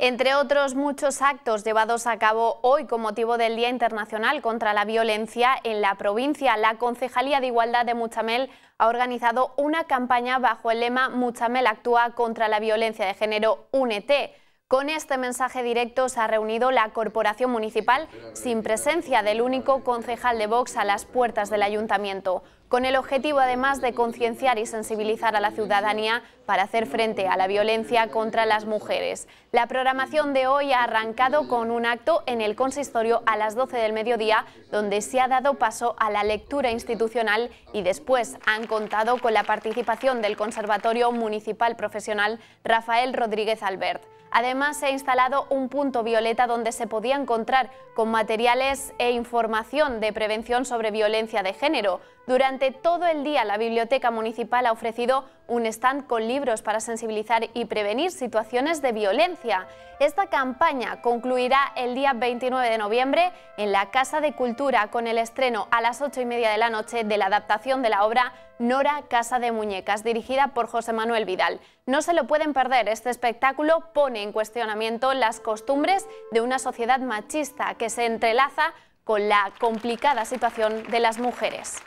Entre otros muchos actos llevados a cabo hoy con motivo del Día Internacional contra la Violencia en la provincia, la Concejalía de Igualdad de Muchamel ha organizado una campaña bajo el lema Muchamel actúa contra la violencia de género Únete. Con este mensaje directo se ha reunido la Corporación Municipal sin presencia del único concejal de Vox a las puertas del Ayuntamiento, con el objetivo además de concienciar y sensibilizar a la ciudadanía para hacer frente a la violencia contra las mujeres. La programación de hoy ha arrancado con un acto en el consistorio a las 12 del mediodía, donde se ha dado paso a la lectura institucional y después han contado con la participación del Conservatorio Municipal Profesional Rafael Rodríguez Albert. Además, se ha instalado un punto violeta donde se podía encontrar con materiales e información de prevención sobre violencia de género. Durante todo el día, la Biblioteca Municipal ha ofrecido un stand con libros para sensibilizar y prevenir situaciones de violencia. Esta campaña concluirá el día 29 de noviembre en la Casa de Cultura con el estreno a las 8 y media de la noche de la adaptación de la obra Nora Casa de Muñecas, dirigida por José Manuel Vidal. No se lo pueden perder, este espectáculo pone en cuestionamiento las costumbres de una sociedad machista que se entrelaza con la complicada situación de las mujeres.